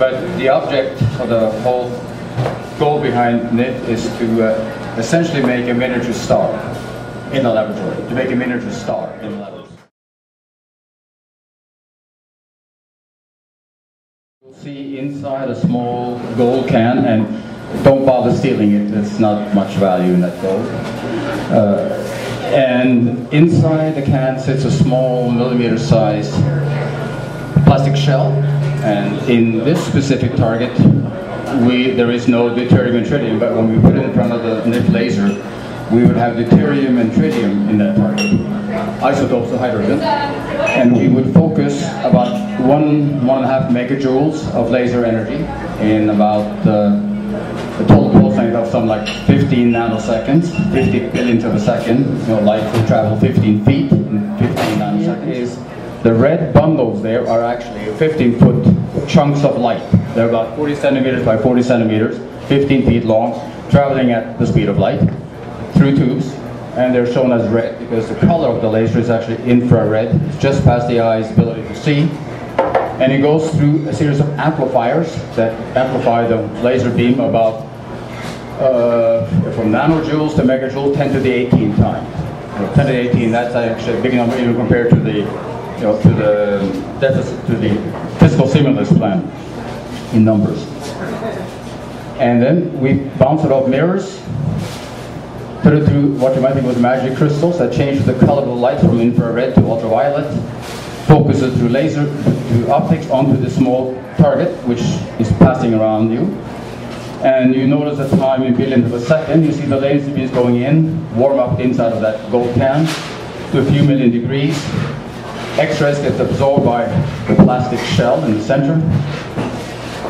but the object of the whole goal behind NIF is to uh, essentially make a miniature star in the laboratory, to make a miniature star in the laboratory. You'll see inside a small gold can, and don't bother stealing it, there's not much value in that gold. Uh, and inside the can sits a small millimeter sized plastic shell. And in this specific target, we, there is no deuterium and tritium, but when we put it in front of the NIF laser, we would have deuterium and tritium in that target, isotopes of hydrogen. And we would focus about one, one and a half megajoules of laser energy in about uh, total pulse length of some like 15 nanoseconds, 50 billionths of a second. You know, light will travel 15 feet in 15 nanoseconds. The red bundles there are actually 15 foot chunks of light. They're about 40 centimeters by 40 centimeters, 15 feet long, traveling at the speed of light through tubes. And they're shown as red because the color of the laser is actually infrared. It's just past the eye's ability to see. And it goes through a series of amplifiers that amplify the laser beam about uh, from nanojoules to megajoules, 10 to the 18 times. 10 to the 18, that's actually a big number even compared to the, you know, to the deficit, to the physical stimulus plan in numbers. And then we bounce it off mirrors, put it through what you might think was magic crystals that change the color of the light from infrared to ultraviolet, focus it through laser, through optics onto the small target, which is passing around you. And you notice the time in billionth of a second, you see the laser beams going in, warm up inside of that gold can to a few million degrees. X-rays get absorbed by the plastic shell in the center,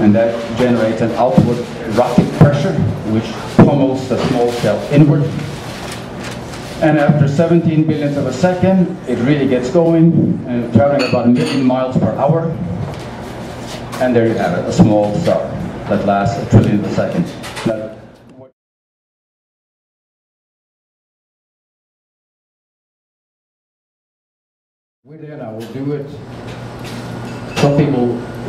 and that generates an outward rocket pressure, which pummels the small shell inward. And after 17 billionths of a second, it really gets going, and traveling about a million miles per hour. And there you have it, a small star that lasts a trillion of a second. We're now, we'll do it. Some people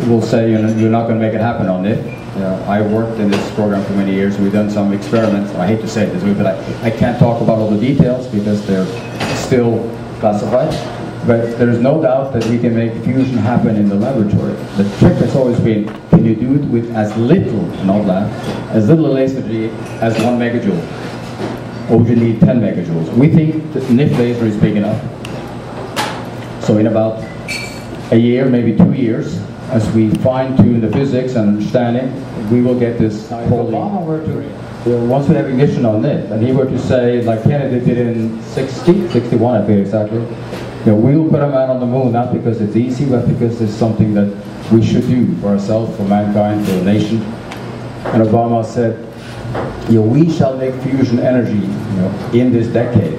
will say, you know, you're not going to make it happen on it. Uh, I worked in this program for many years. We've done some experiments. I hate to say this but I, I can't talk about all the details because they're still classified. But there's no doubt that we can make fusion happen in the laboratory. The trick has always been, can you do it with as little, not that, as little electricity as one megajoule? Or would you need 10 megajoules? We think that NIF laser is big enough. So in about a year, maybe two years, as we fine-tune the physics and understanding, we will get this whole... Obama were to, once we have ignition on it, and he were to say, like Kennedy did in 60, 61 I think exactly, you know, we'll put a man on the moon not because it's easy, but because it's something that we should do for ourselves, for mankind, for the nation. And Obama said, you know, we shall make fusion energy you know, in this decade.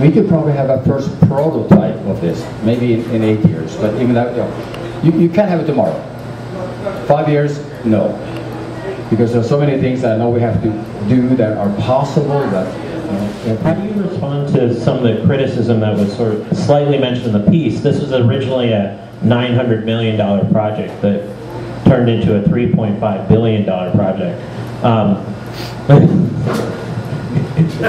We could probably have a first prototype of this, maybe in, in eight years, but even that, you know, you, you can't have it tomorrow. Five years, no. Because there are so many things that I know we have to do that are possible, that How do you respond to some of the criticism that was sort of slightly mentioned in the piece? This was originally a $900 million project that turned into a $3.5 billion project. Um,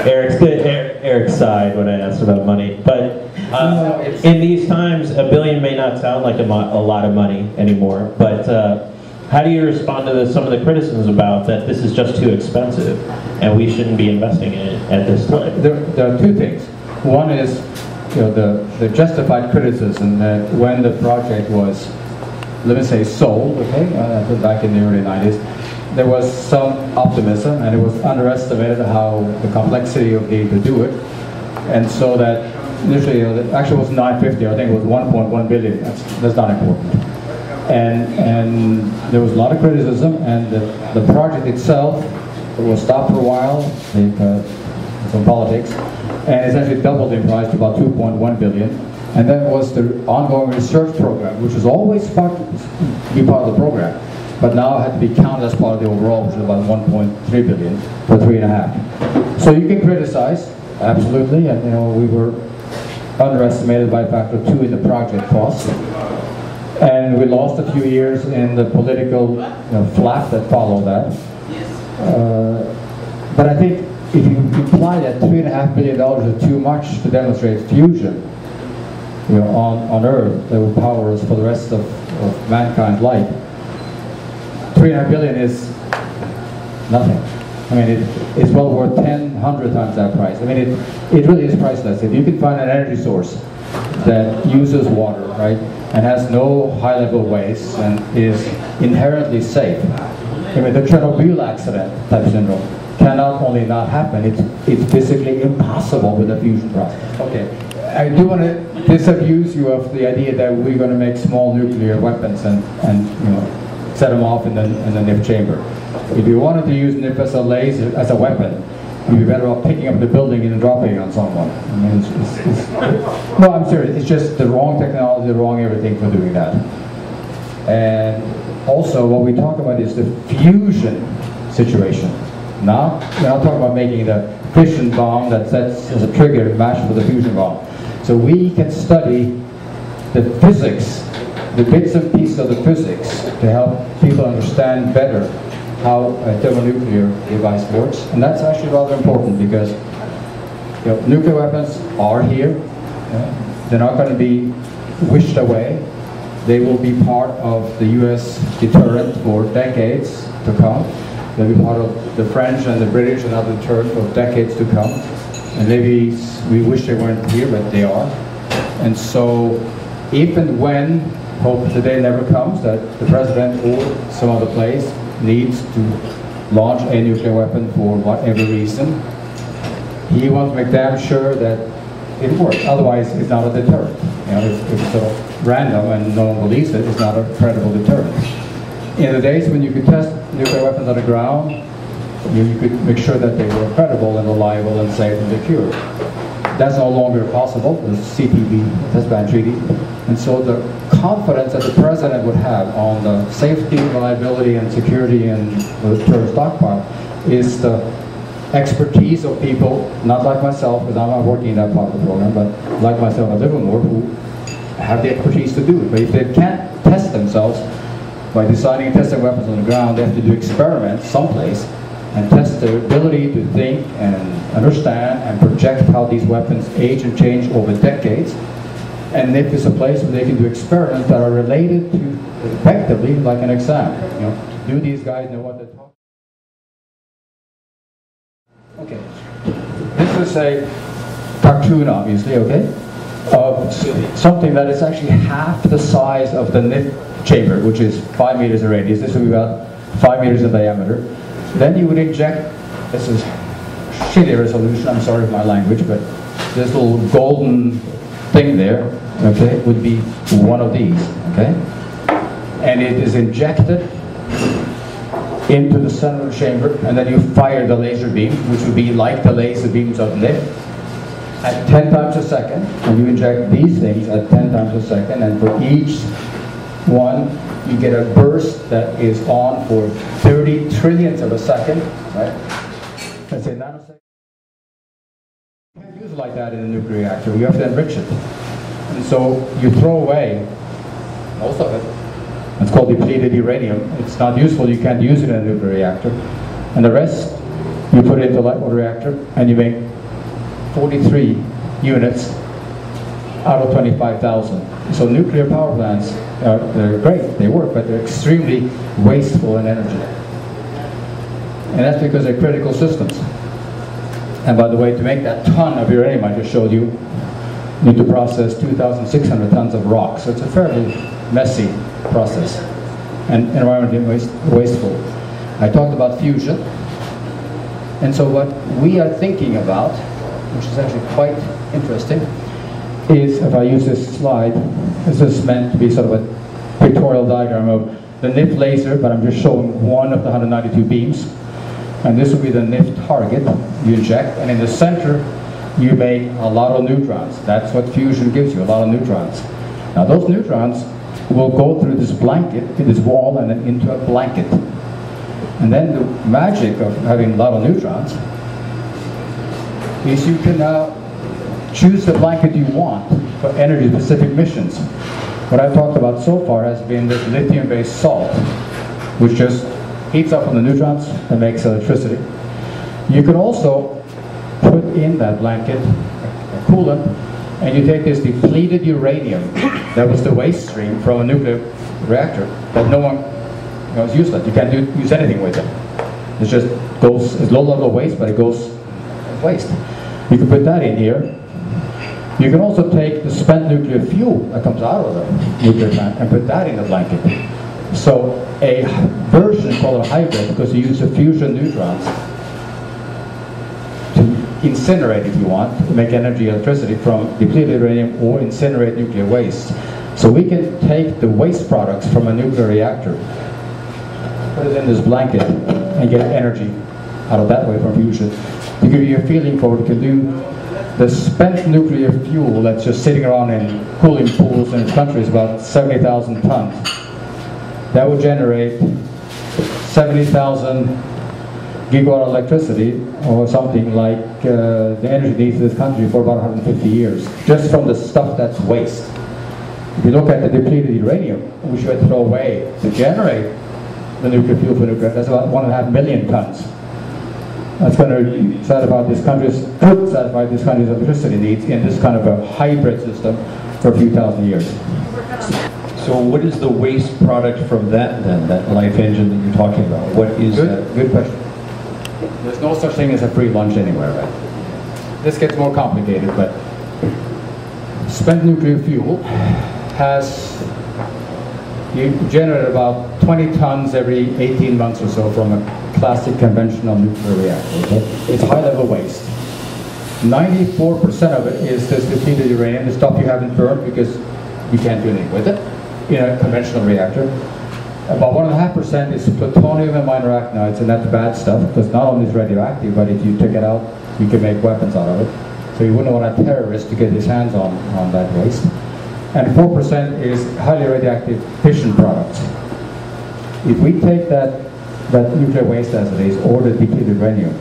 Eric's good. Eric, Eric's side when I asked about money, but uh, in these times, a billion may not sound like a, mo- a lot of money anymore. But uh, how do you respond to the, some of the criticisms about that this is just too expensive and we shouldn't be investing in it at this time? There, there are two things. One is you know, the, the justified criticism that when the project was, let me say, sold, okay, uh, back in the early 90s, there was some optimism and it was underestimated how the complexity of being to do it. And so that initially, you uh, know, the- actually it was 950, I think it was 1.1 billion, that's, that's not important. And, and there was a lot of criticism and the, the project itself was stopped for a while because uh, some politics and essentially doubled in price to about 2.1 billion. And then was the ongoing research program, which was always part, be part of the program, but now it had to be counted as part of the overall, which is about 1.3 billion for three and a half. So you can criticize, absolutely, and you know we were underestimated by a factor of two in the project cost. And we lost a few years in the political you know, flak that followed that. Uh, but I think if you imply that three and a half billion dollars is too much to demonstrate fusion, you know, on, on Earth that will power us for the rest of, of mankind's life, three and a half billion is nothing. I mean, it, it's well worth 10, 100 times that price. I mean, it, it really is priceless. If you can find an energy source that uses water, right, and has no high-level waste and is inherently safe, I mean, the Chernobyl accident type syndrome cannot only not happen, it's, it's physically impossible with a fusion process. Okay, I do want to disabuse you of the idea that we're going to make small nuclear weapons and, and you know, set them off in the, in the NIF chamber. If you wanted to use NIF as a laser, as a weapon, you'd be better off picking up the building and dropping it on someone. I mean, it's, it's, it's, no, I'm serious. It's just the wrong technology, the wrong everything for doing that. And also, what we talk about is the fusion situation. Now, we're not talking about making the fission bomb that sets as a trigger match for the fusion bomb. So we can study the physics, the bits and pieces of the physics to help people understand better how a thermonuclear device works. And that's actually rather important because you know, nuclear weapons are here. Uh, they're not going to be wished away. They will be part of the US deterrent for decades to come. They'll be part of the French and the British and other deterrent for decades to come. And maybe we wish they weren't here, but they are. And so if and when, hope the day never comes, that the president or some other place needs to launch a nuclear weapon for whatever reason, he wants to make damn sure that it works. Otherwise, it's not a deterrent. You know, if, if it's of random and no one believes it, it's not a credible deterrent. In the days when you could test nuclear weapons on the ground, you, you could make sure that they were credible and reliable and safe and secure. That's no longer possible, the CTB, Test Ban Treaty. And so the confidence that the president would have on the safety, reliability, and security and the terror stockpile is the expertise of people, not like myself, because I'm not working in that part of the program, but like myself at Livermore, who have the expertise to do it. But if they can't test themselves by designing and testing weapons on the ground, they have to do experiments someplace and test their ability to think and understand and project how these weapons age and change over decades. And NIF is a place where they can do experiments that are related to effectively like an exam. You know, do these guys know what they're talking about? Okay. This is a cartoon, obviously, okay, of something that is actually half the size of the NIF chamber, which is five meters in radius. This would be about five meters in diameter. Then you would inject, this is shitty resolution, I'm sorry for my language, but this little golden thing there, okay, would be one of these, okay? And it is injected into the the chamber, and then you fire the laser beam, which would be like the laser beams of NIF, at 10 times a second, and you inject these things at 10 times a second, and for each one, you get a burst that is on for 30 trillionths of a second, right? Let's say nanosecond. You can't use it like that in a nuclear reactor. You have to enrich it. And so you throw away most of it it's called depleted uranium. It's not useful, you can't use it in a nuclear reactor. And the rest, you put it into a light water reactor and you make 43 units out of 25,000. So nuclear power plants, are, they're great, they work, but they're extremely wasteful in energy. And that's because they're critical systems. And by the way, to make that ton of uranium I just showed you, you need to process 2,600 tons of rock. So it's a fairly messy process and environmentally waste, wasteful. I talked about fusion. And so what we are thinking about, which is actually quite interesting, is if I use this slide, this is meant to be sort of a pictorial diagram of the NIF laser, but I'm just showing one of the 192 beams. And this will be the NIF target you inject, and in the center you make a lot of neutrons. That's what fusion gives you, a lot of neutrons. Now those neutrons will go through this blanket, this wall, and then into a blanket. And then the magic of having a lot of neutrons is you can now choose the blanket you want for energy-specific missions. What I've talked about so far has been this lithium-based salt, which just heats up on the neutrons and makes electricity. You can also put in that blanket a coolant, and you take this depleted uranium that was the waste stream from a nuclear reactor that no one you know, is useless. You can't do, use anything with it. It just goes, it's low level waste, but it goes waste. You can put that in here. You can also take the spent nuclear fuel that comes out of the nuclear plant and put that in the blanket. So a version called a hybrid, because you use the fusion neutrons to incinerate, if you want, to make energy electricity from depleted uranium or incinerate nuclear waste. So we can take the waste products from a nuclear reactor, put it in this blanket, and get energy out of that way from fusion. To give you a feeling for what we can do the spent nuclear fuel that's just sitting around in cooling pools in is about 70,000 tons. That would generate 70,000 gigawatt electricity or something like uh, the energy needs of this country for about 150 years, just from the stuff that's waste. If you look at the depleted uranium, which we throw away to generate the nuclear fuel for nuclear, that's about one and a half million tons that's going to satisfy this country's could satisfy this country's electricity needs in this kind of a hybrid system for a few thousand years. So what is the waste product from that then, that life engine that you're talking about? What is good, that? Good question. There's no such thing as a free lunch anywhere, right? This gets more complicated, but spent nuclear fuel has you generate about 20 tons every 18 months or so from a classic conventional nuclear reactor. Okay? It's high-level waste. 94% of it is this depleted uranium, the stuff you haven't burned because you can't do anything with it in a conventional reactor. About 1.5% is plutonium and minor actinides, and that's bad stuff because not only is it radioactive, but if you took it out, you can make weapons out of it. So you wouldn't want a terrorist to get his hands on, on that waste. And 4% is highly radioactive fission products. If we take that that nuclear waste as it is, or the depleted uranium.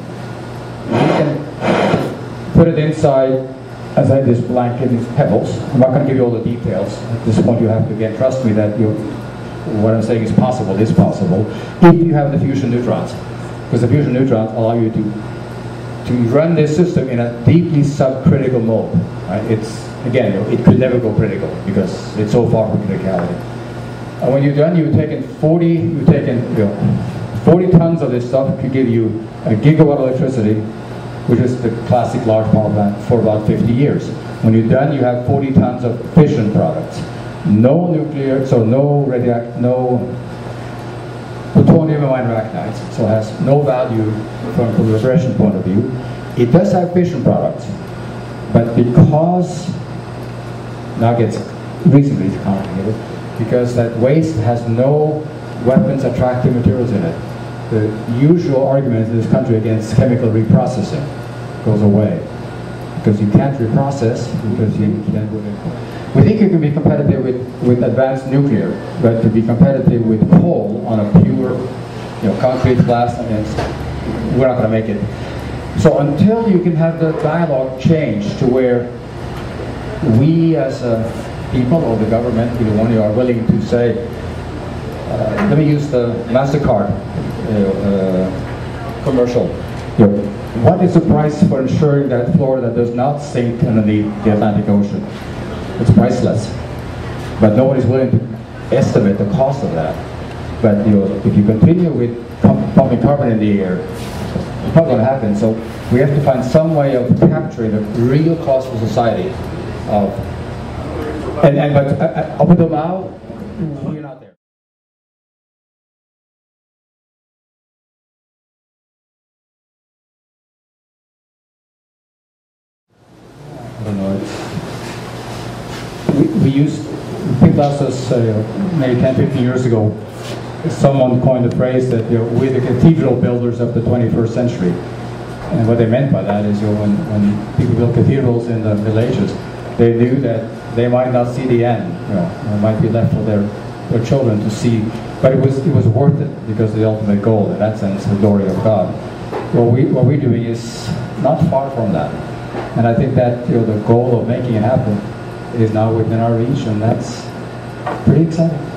We can put it inside, as I this blanket, these pebbles. I'm not going to give you all the details. At this point, you have to, again, trust me that you, what I'm saying is possible, is possible, if you have the fusion neutrons. Because the fusion neutrons allow you to, to run this system in a deeply subcritical mode. Right? It's, again, it could never go critical because it's so far from criticality. And when you're done, you've taken 40, you've taken, you know, 40 tons of this stuff could give you a gigawatt of electricity, which is the classic large power plant, for about 50 years. When you're done, you have 40 tons of fission products. No nuclear, so no radioact, no plutonium and minor actinides, so it has no value from a proliferation point of view. It does have fission products, but because, now gets reasonably complicated, because that waste has no weapons attractive materials in it the usual argument in this country against chemical reprocessing goes away. Because you can't reprocess, because you can't We think you can be competitive with, with advanced nuclear, but to be competitive with coal on a pure, you know, concrete glass, and we're not going to make it. So until you can have the dialogue change to where we as a people or the government, either one, are willing to say, uh, let me use the MasterCard uh, commercial. What is the price for ensuring that Florida does not sink underneath the Atlantic Ocean? It's priceless. But no one is willing to estimate the cost of that. But you know, if you continue with pumping carbon in the air, it's not going to happen. So we have to find some way of capturing the real cost for society of and, and but uh, uh up until now, we're not there. don't know. we, we used, asked uh, maybe 10, 15 years ago, someone coined the phrase that you know, we're the cathedral builders of the 21st century. And what they meant by that is you know, when, when people built cathedrals in the Middle Ages, they knew that they might not see the end. You know, it might be left for their, their children to see. But it was, it was worth it because the ultimate goal, in that sense, the glory of God. What, we, what we're doing is not far from that. And I think that you know the goal of making it happen is now within our reach, and that's pretty exciting.